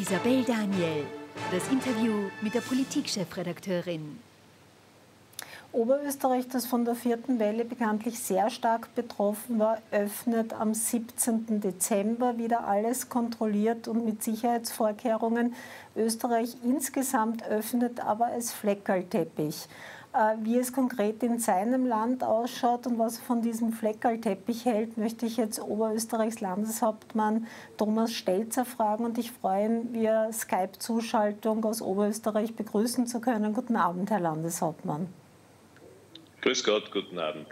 Isabel Daniel. Das Interview mit der Politikchefredakteurin. Oberösterreich, das von der vierten Welle bekanntlich sehr stark betroffen war, öffnet am 17. Dezember wieder alles kontrolliert und mit Sicherheitsvorkehrungen. Österreich insgesamt öffnet aber als Fleckerlteppich. Äh, wie es konkret in seinem Land ausschaut und was er von diesem Fleckerlteppich hält, möchte ich jetzt Oberösterreichs Landeshauptmann Thomas Stelzer fragen und ich freue mich, via Skype-Zuschaltung aus Oberösterreich begrüßen zu können. Guten Abend, Herr Landeshauptmann. Grüß Gott, guten Abend.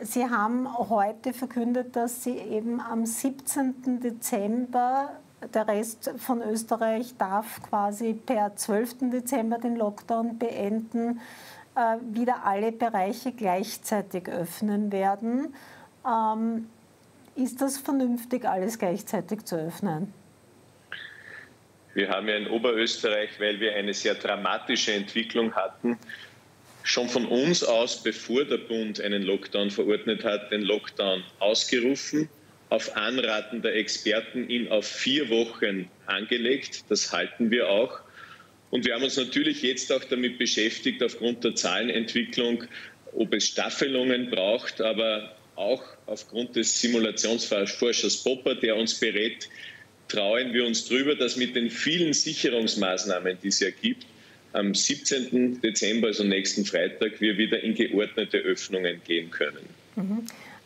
Sie haben heute verkündet, dass Sie eben am 17. Dezember, der Rest von Österreich darf quasi per 12. Dezember den Lockdown beenden, wieder alle Bereiche gleichzeitig öffnen werden. Ähm, ist das vernünftig, alles gleichzeitig zu öffnen? Wir haben ja in Oberösterreich, weil wir eine sehr dramatische Entwicklung hatten, schon von uns aus, bevor der Bund einen Lockdown verordnet hat, den Lockdown ausgerufen, auf Anraten der Experten ihn auf vier Wochen angelegt. Das halten wir auch. Und wir haben uns natürlich jetzt auch damit beschäftigt, aufgrund der Zahlenentwicklung, ob es Staffelungen braucht, aber auch aufgrund des Simulationsforschers Popper, der uns berät, trauen wir uns darüber, dass mit den vielen Sicherungsmaßnahmen, die es ja gibt, am 17. Dezember, also nächsten Freitag, wir wieder in geordnete Öffnungen gehen können. Mhm.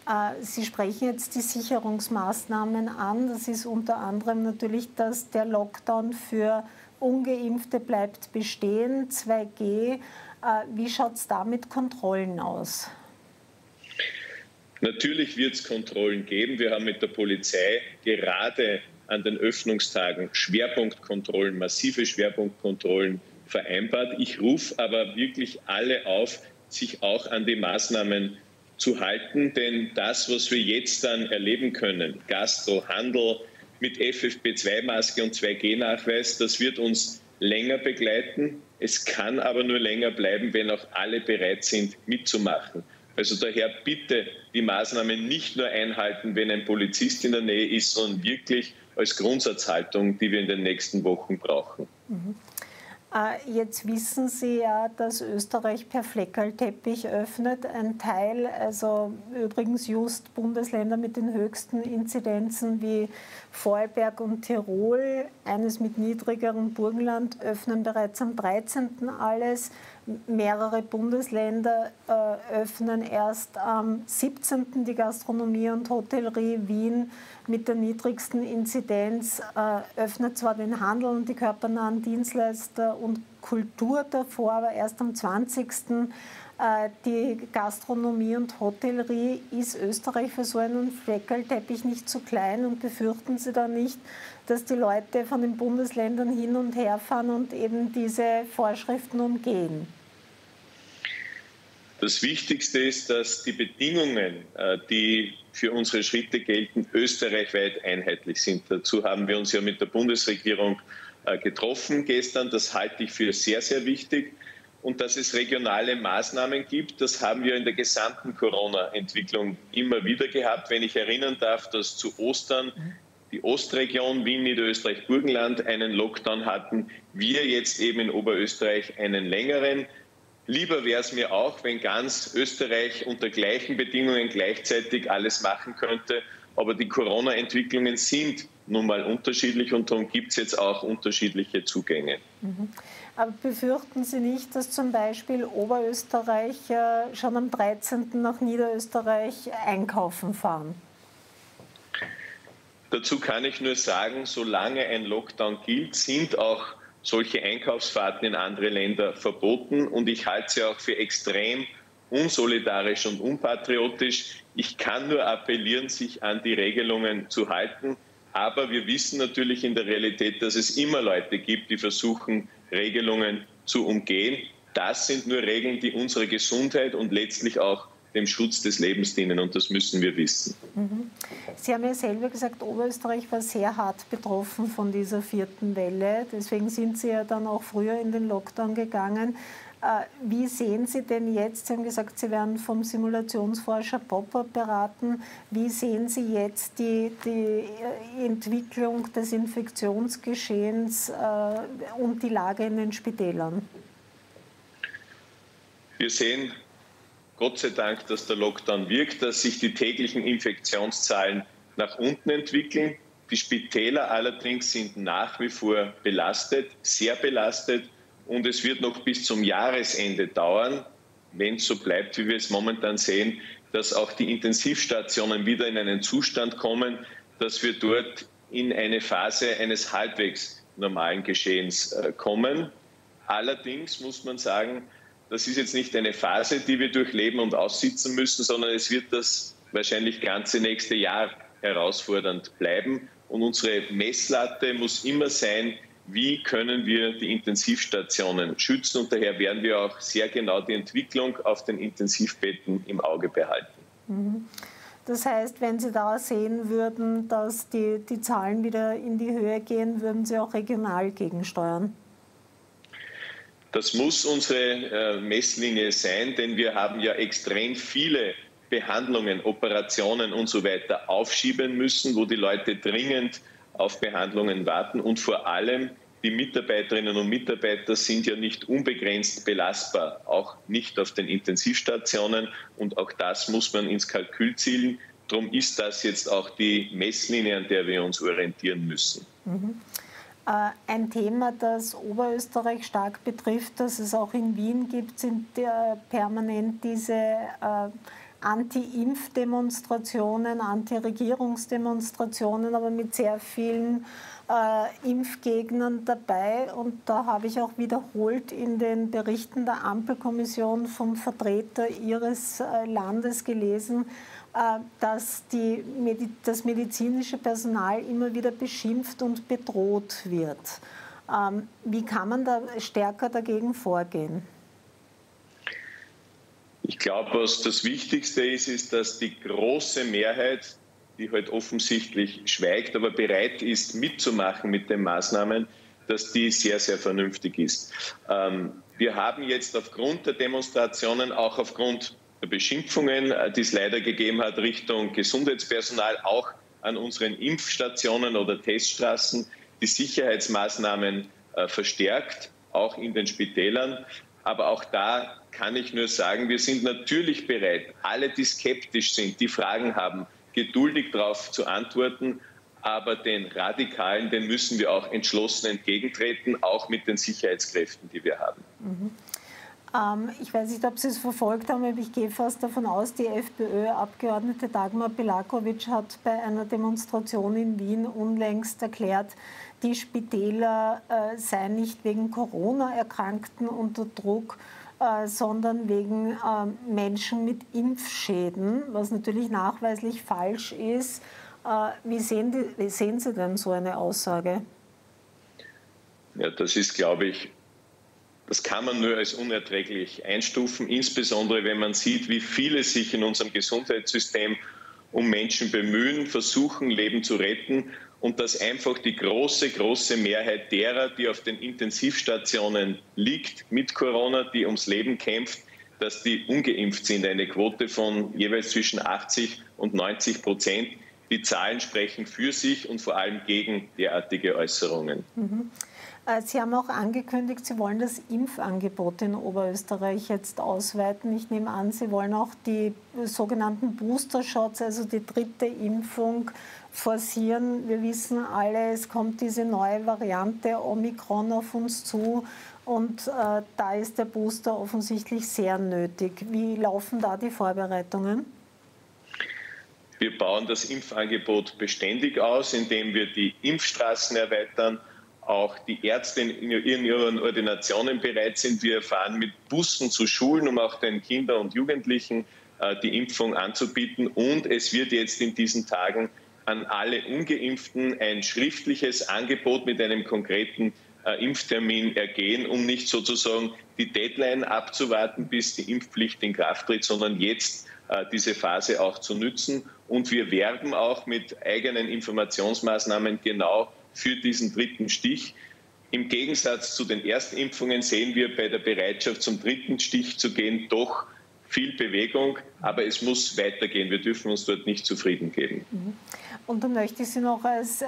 Äh, Sie sprechen jetzt die Sicherungsmaßnahmen an. Das ist unter anderem natürlich, dass der Lockdown für Ungeimpfte bleibt bestehen, 2G. Äh, wie schaut es da mit Kontrollen aus? Natürlich wird es Kontrollen geben. Wir haben mit der Polizei gerade an den Öffnungstagen Schwerpunktkontrollen, massive Schwerpunktkontrollen vereinbart. Ich rufe aber wirklich alle auf, sich auch an die Maßnahmen zu halten, denn das, was wir jetzt dann erleben können, Gastro, Handel mit FFP2-Maske und 2G-Nachweis, das wird uns länger begleiten. Es kann aber nur länger bleiben, wenn auch alle bereit sind, mitzumachen. Also daher bitte die Maßnahmen nicht nur einhalten, wenn ein Polizist in der Nähe ist, sondern wirklich als Grundsatzhaltung, die wir in den nächsten Wochen brauchen. Mhm. Äh, jetzt wissen Sie ja, dass Österreich per Fleckerlteppich öffnet. Ein Teil, also übrigens just Bundesländer mit den höchsten Inzidenzen wie Vorarlberg und Tirol, eines mit niedrigerem Burgenland, öffnen bereits am 13. alles. Mehrere Bundesländer äh, öffnen erst am 17. die Gastronomie und Hotellerie. Wien mit der niedrigsten Inzidenz äh, öffnet zwar den Handel und die körpernahen Dienstleister und Kultur davor, aber erst am 20. Äh, die Gastronomie und Hotellerie. Ist Österreich für so einen Fleckerlteppich nicht zu klein und befürchten Sie da nicht, dass die Leute von den Bundesländern hin und her fahren und eben diese Vorschriften umgehen? Das Wichtigste ist, dass die Bedingungen, äh, die für unsere Schritte gelten, österreichweit einheitlich sind. Dazu haben wir uns ja mit der Bundesregierung getroffen gestern. Das halte ich für sehr, sehr wichtig. Und dass es regionale Maßnahmen gibt, das haben wir in der gesamten Corona-Entwicklung immer wieder gehabt. Wenn ich erinnern darf, dass zu Ostern die Ostregion Wien, Niederösterreich, Burgenland einen Lockdown hatten, wir jetzt eben in Oberösterreich einen längeren. Lieber wäre es mir auch, wenn ganz Österreich unter gleichen Bedingungen gleichzeitig alles machen könnte. Aber die Corona-Entwicklungen sind nun mal unterschiedlich und darum gibt es jetzt auch unterschiedliche Zugänge. Mhm. Aber befürchten Sie nicht, dass zum Beispiel Oberösterreich schon am 13. nach Niederösterreich einkaufen fahren? Dazu kann ich nur sagen, solange ein Lockdown gilt, sind auch solche Einkaufsfahrten in andere Länder verboten. Und ich halte sie auch für extrem unsolidarisch und unpatriotisch. Ich kann nur appellieren, sich an die Regelungen zu halten. Aber wir wissen natürlich in der Realität, dass es immer Leute gibt, die versuchen, Regelungen zu umgehen. Das sind nur Regeln, die unserer Gesundheit und letztlich auch dem Schutz des Lebens dienen und das müssen wir wissen. Mhm. Sie haben ja selber gesagt, Oberösterreich war sehr hart betroffen von dieser vierten Welle. Deswegen sind Sie ja dann auch früher in den Lockdown gegangen. Äh, wie sehen Sie denn jetzt, Sie haben gesagt, Sie werden vom Simulationsforscher Popper beraten, wie sehen Sie jetzt die, die Entwicklung des Infektionsgeschehens und die Lage in den Spitälern? Wir sehen Gott sei Dank, dass der Lockdown wirkt, dass sich die täglichen Infektionszahlen nach unten entwickeln. Die Spitäler allerdings sind nach wie vor belastet, sehr belastet. Und es wird noch bis zum Jahresende dauern, wenn es so bleibt, wie wir es momentan sehen, dass auch die Intensivstationen wieder in einen Zustand kommen, dass wir dort in eine Phase eines halbwegs normalen Geschehens äh, kommen. Allerdings muss man sagen, das ist jetzt nicht eine Phase, die wir durchleben und aussitzen müssen, sondern es wird das wahrscheinlich ganze nächste Jahr herausfordernd bleiben. Und unsere Messlatte muss immer sein, wie können wir die Intensivstationen schützen. Und daher werden wir auch sehr genau die Entwicklung auf den Intensivbetten im Auge behalten. Mhm. Das heißt, wenn Sie da sehen würden, dass die, die Zahlen wieder in die Höhe gehen, würden Sie auch regional gegensteuern? Das muss unsere äh, Messlinie sein, denn wir haben ja extrem viele Behandlungen, Operationen und so weiter aufschieben müssen, wo die Leute dringend auf Behandlungen warten. Und vor allem die Mitarbeiterinnen und Mitarbeiter sind ja nicht unbegrenzt belastbar, auch nicht auf den Intensivstationen. Und auch das muss man ins Kalkül zielen. Darum ist das jetzt auch die Messlinie, an der wir uns orientieren müssen. Mhm. Äh, ein Thema, das Oberösterreich stark betrifft, das es auch in Wien gibt, sind permanent diese äh, Anti-Impf-Demonstrationen, Anti-Regierungsdemonstrationen, aber mit sehr vielen äh, Impfgegnern dabei. Und da habe ich auch wiederholt in den Berichten der Ampelkommission vom Vertreter Ihres Landes gelesen, äh, dass die, das medizinische Personal immer wieder beschimpft und bedroht wird. Ähm, wie kann man da stärker dagegen vorgehen? Ich glaube, was das Wichtigste ist, ist, dass die große Mehrheit, die halt offensichtlich schweigt, aber bereit ist, mitzumachen mit den Maßnahmen, dass die sehr, sehr vernünftig ist. Ähm, wir haben jetzt aufgrund der Demonstrationen, auch aufgrund der Beschimpfungen, äh, die es leider gegeben hat Richtung Gesundheitspersonal, auch an unseren Impfstationen oder Teststraßen, die Sicherheitsmaßnahmen äh, verstärkt, auch in den Spitälern. Aber auch da kann ich nur sagen, wir sind natürlich bereit, alle, die skeptisch sind, die Fragen haben, geduldig darauf zu antworten. Aber den Radikalen, den müssen wir auch entschlossen entgegentreten, auch mit den Sicherheitskräften, die wir haben. Mhm. Ähm, ich weiß nicht, ob Sie es verfolgt haben, aber ich gehe fast davon aus, die FPÖ-Abgeordnete Dagmar Belakovic hat bei einer Demonstration in Wien unlängst erklärt, die Spitäler äh, seien nicht wegen Corona-Erkrankten unter Druck, äh, sondern wegen äh, Menschen mit Impfschäden, was natürlich nachweislich falsch ist. Äh, wie, sehen die, wie sehen Sie denn so eine Aussage? Ja, das ist, glaube ich, das kann man nur als unerträglich einstufen, insbesondere wenn man sieht, wie viele sich in unserem Gesundheitssystem um Menschen bemühen, versuchen, Leben zu retten und dass einfach die große, große Mehrheit derer, die auf den Intensivstationen liegt mit Corona, die ums Leben kämpft, dass die ungeimpft sind. Eine Quote von jeweils zwischen 80 und 90 Prozent. Die Zahlen sprechen für sich und vor allem gegen derartige Äußerungen. Mhm. Äh, Sie haben auch angekündigt, Sie wollen das Impfangebot in Oberösterreich jetzt ausweiten. Ich nehme an, Sie wollen auch die sogenannten Booster-Shots, also die dritte Impfung, forcieren. Wir wissen alle, es kommt diese neue Variante Omikron auf uns zu und äh, da ist der Booster offensichtlich sehr nötig. Wie laufen da die Vorbereitungen? Wir bauen das Impfangebot beständig aus, indem wir die Impfstraßen erweitern auch die Ärzte in ihren Ordinationen bereit sind. Wir fahren mit Bussen zu Schulen, um auch den Kindern und Jugendlichen äh, die Impfung anzubieten. Und es wird jetzt in diesen Tagen an alle Ungeimpften ein schriftliches Angebot mit einem konkreten äh, Impftermin ergehen, um nicht sozusagen die Deadline abzuwarten, bis die Impfpflicht in Kraft tritt, sondern jetzt äh, diese Phase auch zu nützen. Und wir werben auch mit eigenen Informationsmaßnahmen genau für diesen dritten Stich. Im Gegensatz zu den Erstimpfungen sehen wir bei der Bereitschaft, zum dritten Stich zu gehen, doch viel Bewegung, aber es muss weitergehen. Wir dürfen uns dort nicht zufrieden geben. Mhm. Und dann möchte ich Sie noch als äh,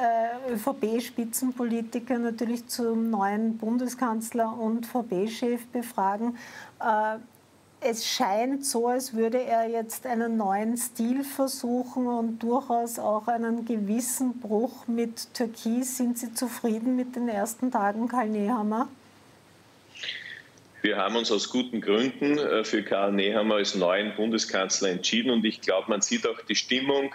ÖVP-Spitzenpolitiker natürlich zum neuen Bundeskanzler und VP-Chef befragen. Es scheint so, als würde er jetzt einen neuen Stil versuchen und durchaus auch einen gewissen Bruch mit Türkis. Sind Sie zufrieden mit den ersten Tagen, Karl Nehammer? Wir haben uns aus guten Gründen äh, für Karl Nehammer als neuen Bundeskanzler entschieden und ich glaube, man sieht auch die Stimmung,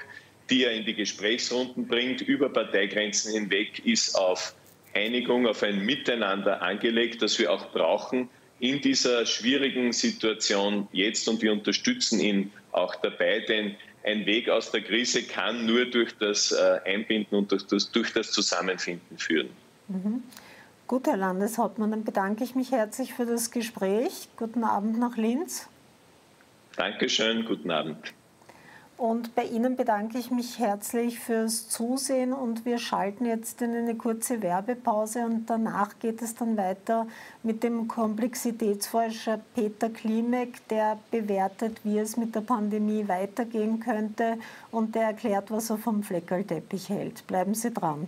die er in die Gesprächsrunden bringt, über Parteigrenzen hinweg, ist auf Einigung, auf ein Miteinander angelegt, das wir auch brauchen in dieser schwierigen Situation jetzt und wir unterstützen ihn auch dabei, denn ein Weg aus der Krise kann nur durch das äh, Einbinden und durch das, durch das Zusammenfinden führen. Mhm. Gut, Herr Landeshauptmann, dann bedanke ich mich herzlich für das Gespräch. Guten Abend nach Linz. Dankeschön, guten Abend. Und bei Ihnen bedanke ich mich herzlich fürs Zusehen und wir schalten jetzt in eine kurze Werbepause und danach geht es dann weiter mit dem Komplexitätsforscher Peter Klimek, der bewertet, wie es mit der Pandemie weitergehen könnte und der erklärt, was er vom Fleckerlteppich hält. Bleiben Sie dran.